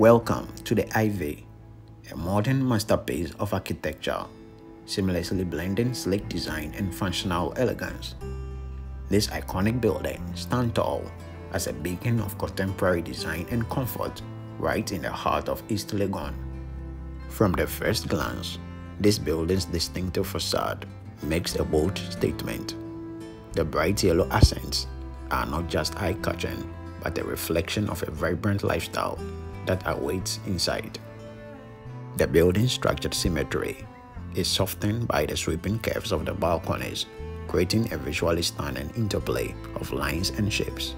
Welcome to the Ivy, a modern masterpiece of architecture, seamlessly blending sleek design and functional elegance. This iconic building stands tall as a beacon of contemporary design and comfort right in the heart of East Legon. From the first glance, this building's distinctive facade makes a bold statement. The bright yellow accents are not just eye-catching, but a reflection of a vibrant lifestyle that awaits inside. The building's structured symmetry is softened by the sweeping curves of the balconies, creating a visually stunning interplay of lines and shapes.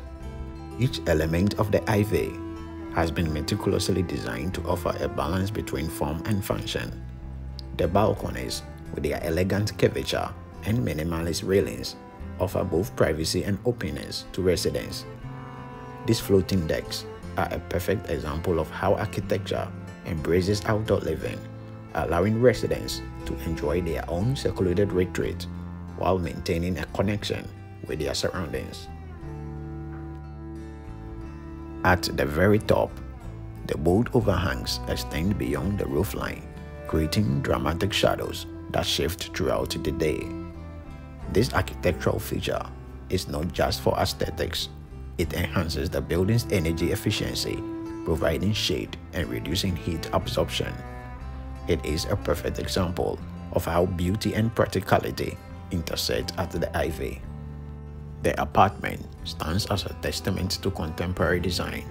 Each element of the ivy has been meticulously designed to offer a balance between form and function. The balconies, with their elegant curvature and minimalist railings, offer both privacy and openness to residents. These floating decks are a perfect example of how architecture embraces outdoor living, allowing residents to enjoy their own secluded retreat while maintaining a connection with their surroundings. At the very top, the bold overhangs extend beyond the roofline, creating dramatic shadows that shift throughout the day. This architectural feature is not just for aesthetics, it enhances the building's energy efficiency, providing shade and reducing heat absorption. It is a perfect example of how beauty and practicality intersect at the Ivy. The apartment stands as a testament to contemporary design.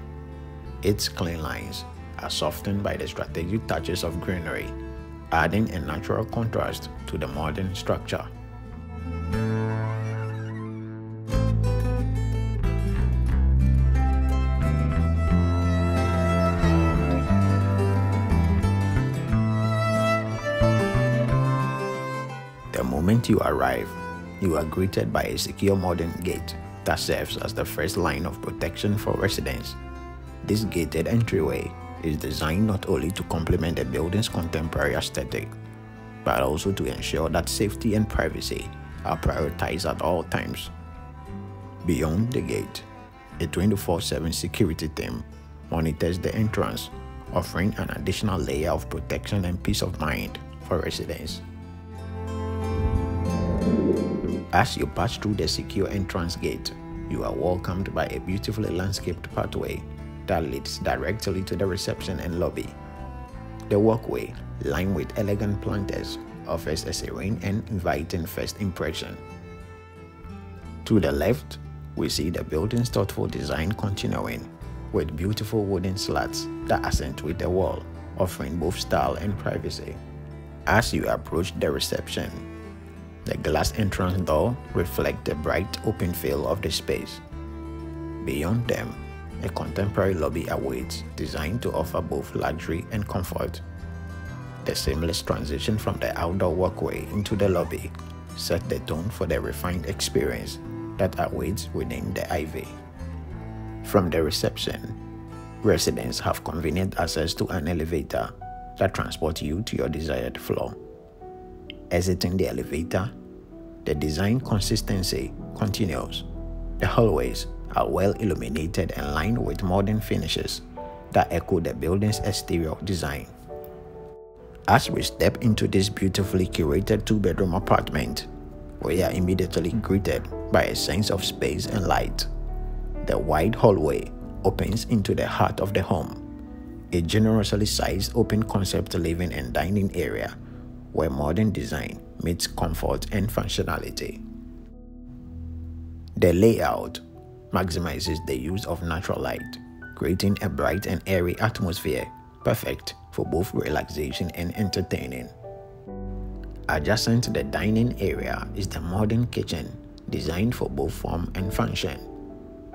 Its clean lines are softened by the strategic touches of greenery, adding a natural contrast to the modern structure. You arrive, you are greeted by a secure modern gate that serves as the first line of protection for residents. This gated entryway is designed not only to complement the building's contemporary aesthetic, but also to ensure that safety and privacy are prioritized at all times. Beyond the gate, a 24-7 security team monitors the entrance, offering an additional layer of protection and peace of mind for residents. As you pass through the secure entrance gate, you are welcomed by a beautifully landscaped pathway that leads directly to the reception and lobby. The walkway, lined with elegant planters, offers a serene and inviting first impression. To the left, we see the building's thoughtful design continuing, with beautiful wooden slats that accentuate the wall, offering both style and privacy. As you approach the reception, the glass entrance door reflects the bright open feel of the space. Beyond them, a contemporary lobby awaits designed to offer both luxury and comfort. The seamless transition from the outdoor walkway into the lobby set the tone for the refined experience that awaits within the Ivy. From the reception, residents have convenient access to an elevator that transports you to your desired floor. Exiting the elevator, the design consistency continues. The hallways are well illuminated and lined with modern finishes that echo the building's exterior design. As we step into this beautifully curated two-bedroom apartment, we are immediately greeted by a sense of space and light. The wide hallway opens into the heart of the home, a generously sized open concept living and dining area where modern design meets comfort and functionality. The layout maximizes the use of natural light, creating a bright and airy atmosphere perfect for both relaxation and entertaining. Adjacent to the dining area is the modern kitchen designed for both form and function.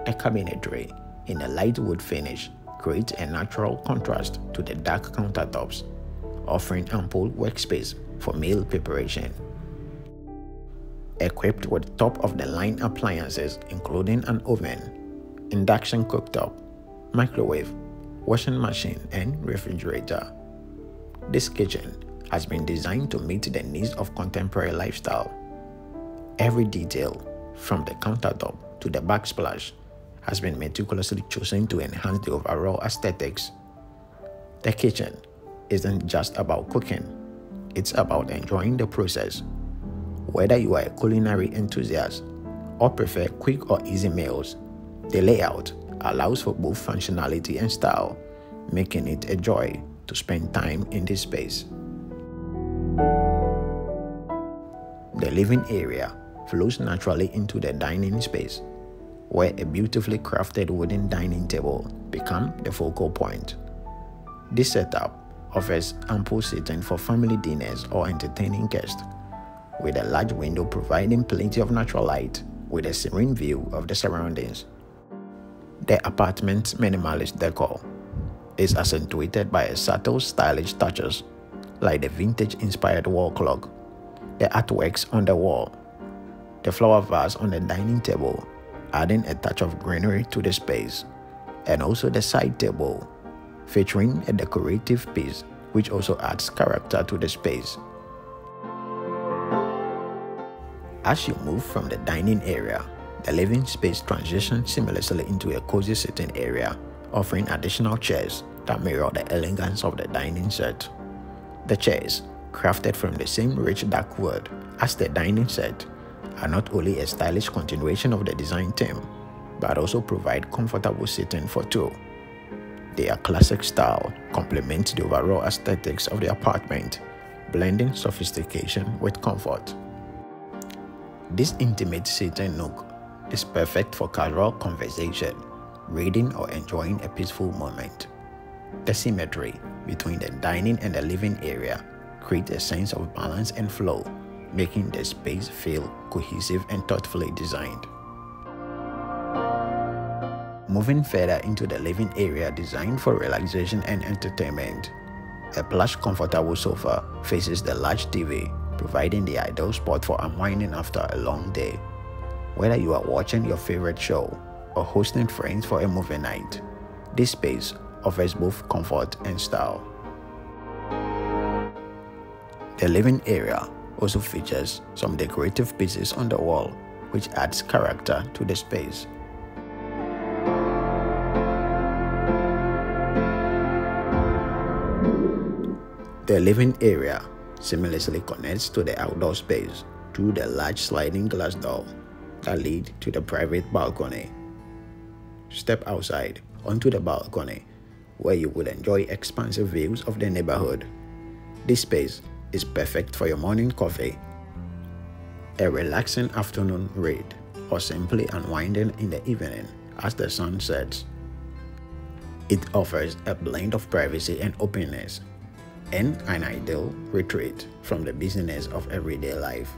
The cabinetry in a light wood finish creates a natural contrast to the dark countertops, offering ample workspace for meal preparation. Equipped with top-of-the-line appliances including an oven, induction cooktop, microwave, washing machine, and refrigerator. This kitchen has been designed to meet the needs of contemporary lifestyle. Every detail, from the countertop to the backsplash, has been meticulously chosen to enhance the overall aesthetics. The kitchen isn't just about cooking, it's about enjoying the process. Whether you are a culinary enthusiast or prefer quick or easy meals, the layout allows for both functionality and style, making it a joy to spend time in this space. The living area flows naturally into the dining space, where a beautifully crafted wooden dining table becomes the focal point. This setup offers ample seating for family dinners or entertaining guests, with a large window providing plenty of natural light with a serene view of the surroundings. The apartment's minimalist decor is accentuated by a subtle stylish touches like the vintage-inspired wall clock, the artworks on the wall, the flower vase on the dining table, adding a touch of greenery to the space, and also the side table, featuring a decorative piece which also adds character to the space. As you move from the dining area, the living space transitions seamlessly into a cozy sitting area, offering additional chairs that mirror the elegance of the dining set. The chairs, crafted from the same rich dark wood as the dining set, are not only a stylish continuation of the design theme, but also provide comfortable seating for two. Their classic style complements the overall aesthetics of the apartment, blending sophistication with comfort. This intimate sitting nook is perfect for casual conversation, reading, or enjoying a peaceful moment. The symmetry between the dining and the living area creates a sense of balance and flow, making the space feel cohesive and thoughtfully designed. Moving further into the living area designed for relaxation and entertainment, a plush comfortable sofa faces the large TV, providing the ideal spot for unwinding after a long day. Whether you are watching your favorite show or hosting friends for a movie night, this space offers both comfort and style. The living area also features some decorative pieces on the wall, which adds character to the space. The living area seamlessly connects to the outdoor space through the large sliding glass door that lead to the private balcony. Step outside onto the balcony where you will enjoy expansive views of the neighborhood. This space is perfect for your morning coffee, a relaxing afternoon read, or simply unwinding in the evening as the sun sets. It offers a blend of privacy and openness and an ideal retreat from the busyness of everyday life.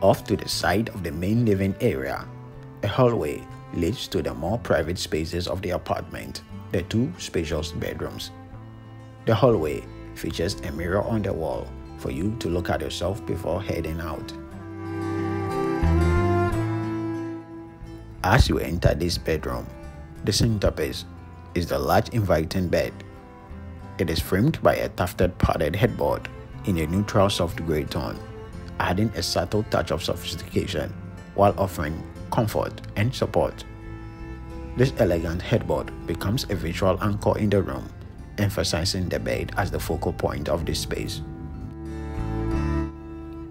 Off to the side of the main living area, a hallway leads to the more private spaces of the apartment, the two spacious bedrooms. The hallway features a mirror on the wall for you to look at yourself before heading out. As you enter this bedroom, the centerpiece is the large inviting bed. It is framed by a tufted padded headboard in a neutral soft grey tone adding a subtle touch of sophistication while offering comfort and support. This elegant headboard becomes a visual anchor in the room, emphasizing the bed as the focal point of this space.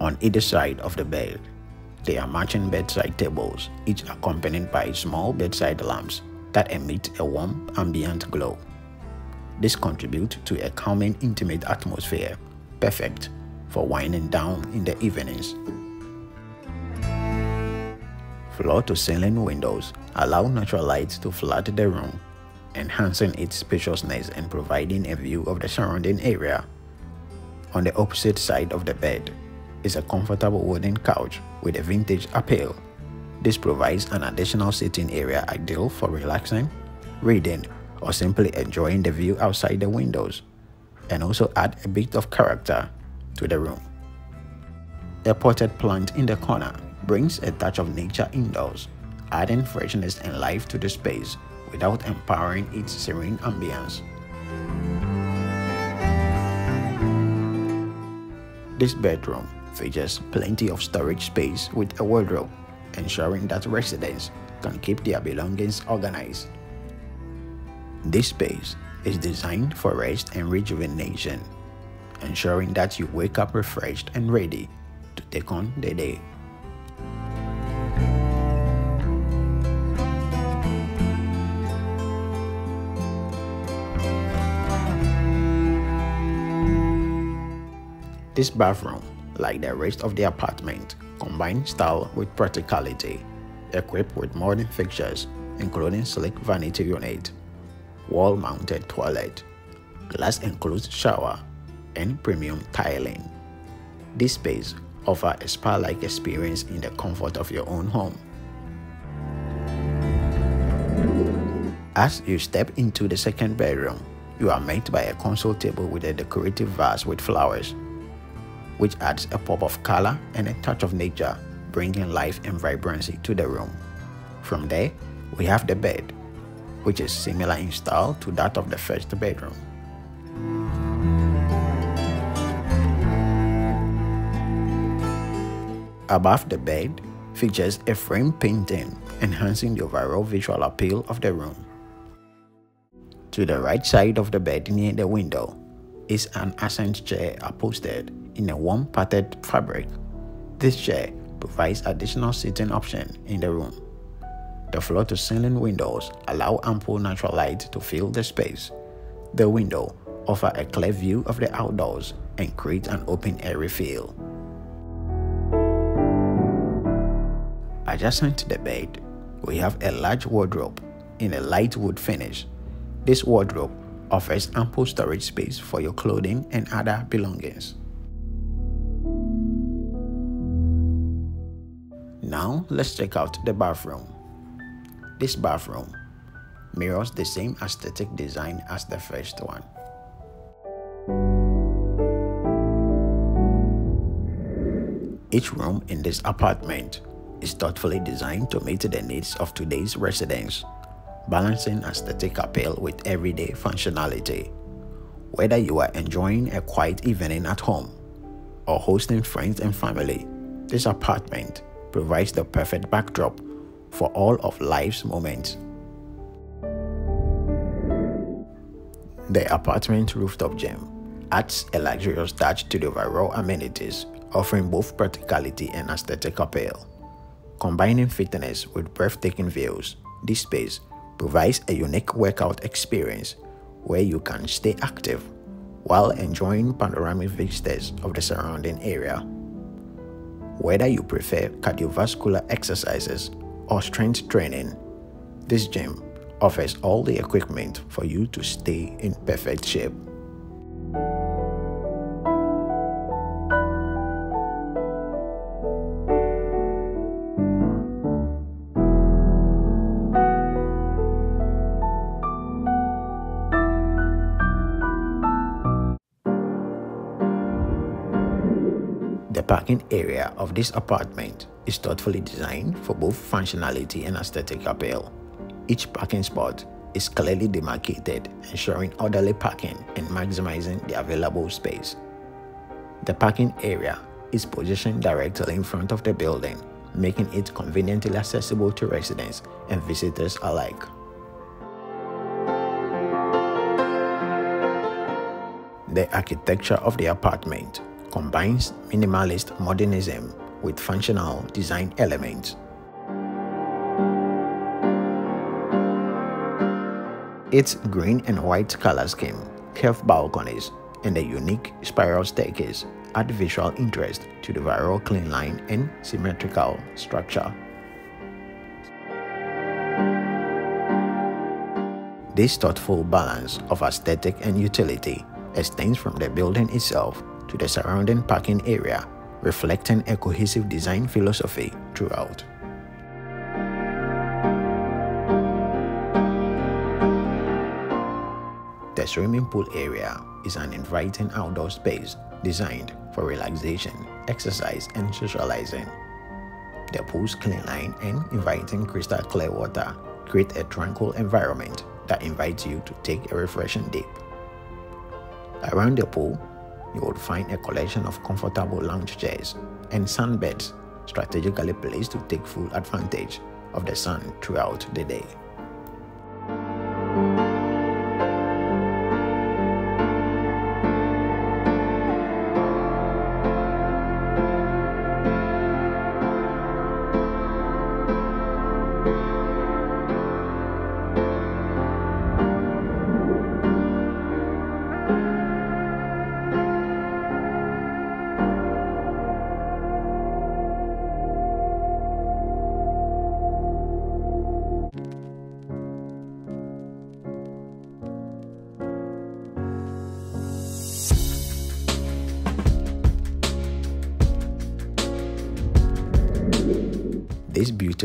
On either side of the bed, there are matching bedside tables, each accompanied by small bedside lamps that emit a warm ambient glow. This contributes to a calming, intimate atmosphere, perfect for winding down in the evenings. Floor to ceiling windows allow natural light to flood the room, enhancing its spaciousness and providing a view of the surrounding area. On the opposite side of the bed is a comfortable wooden couch with a vintage appeal. This provides an additional sitting area ideal for relaxing, reading, or simply enjoying the view outside the windows, and also add a bit of character to the room. A potted plant in the corner brings a touch of nature indoors, adding freshness and life to the space without empowering its serene ambience. This bedroom features plenty of storage space with a wardrobe, ensuring that residents can keep their belongings organized. This space is designed for rest and rejuvenation, ensuring that you wake up refreshed and ready to take on the day. This bathroom, like the rest of the apartment, combines style with practicality, equipped with modern fixtures including sleek vanity unit, wall-mounted toilet, glass-enclosed shower, and premium tiling. This space offers a spa-like experience in the comfort of your own home. As you step into the second bedroom, you are met by a console table with a decorative vase with flowers which adds a pop of color and a touch of nature, bringing life and vibrancy to the room. From there, we have the bed, which is similar in style to that of the first bedroom. Above the bed features a frame painting, enhancing the overall visual appeal of the room. To the right side of the bed near the window is an ascent chair upholstered in a warm padded fabric. This chair provides additional seating option in the room. The floor-to-ceiling windows allow ample natural light to fill the space. The window offer a clear view of the outdoors and create an open airy feel. Adjacent to the bed, we have a large wardrobe in a light wood finish. This wardrobe offers ample storage space for your clothing and other belongings. Now let's check out the bathroom. This bathroom mirrors the same aesthetic design as the first one. Each room in this apartment is thoughtfully designed to meet the needs of today's residents, balancing aesthetic appeal with everyday functionality. Whether you are enjoying a quiet evening at home or hosting friends and family, this apartment provides the perfect backdrop for all of life's moments. The apartment rooftop gym adds a luxurious touch to the overall amenities, offering both practicality and aesthetic appeal. Combining fitness with breathtaking views, this space provides a unique workout experience where you can stay active while enjoying panoramic vistas of the surrounding area. Whether you prefer cardiovascular exercises or strength training, this gym offers all the equipment for you to stay in perfect shape. Parking area of this apartment is thoughtfully designed for both functionality and aesthetic appeal. Each parking spot is clearly demarcated, ensuring orderly parking and maximizing the available space. The parking area is positioned directly in front of the building, making it conveniently accessible to residents and visitors alike. The architecture of the apartment combines minimalist modernism with functional design elements. Its green and white color scheme, curved balconies, and a unique spiral staircase add visual interest to the overall clean line and symmetrical structure. This thoughtful balance of aesthetic and utility extends from the building itself to the surrounding parking area, reflecting a cohesive design philosophy throughout. The swimming pool area is an inviting outdoor space designed for relaxation, exercise, and socializing. The pool's clean line and inviting crystal clear water create a tranquil environment that invites you to take a refreshing dip. Around the pool, you would find a collection of comfortable lounge chairs and sunbeds strategically placed to take full advantage of the sun throughout the day. thank you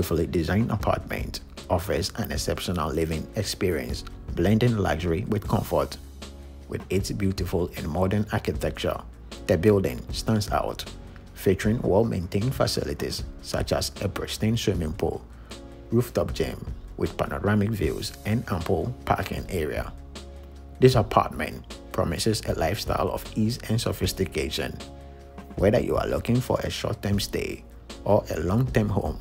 beautifully designed apartment offers an exceptional living experience, blending luxury with comfort. With its beautiful and modern architecture, the building stands out, featuring well-maintained facilities such as a pristine swimming pool, rooftop gym with panoramic views and ample parking area. This apartment promises a lifestyle of ease and sophistication. Whether you are looking for a short-term stay or a long-term home,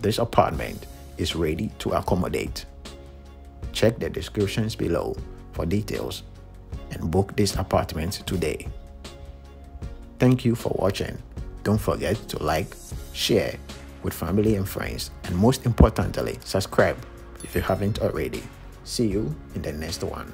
this apartment is ready to accommodate. Check the descriptions below for details and book this apartment today. Thank you for watching. Don't forget to like, share with family and friends, and most importantly, subscribe if you haven't already. See you in the next one.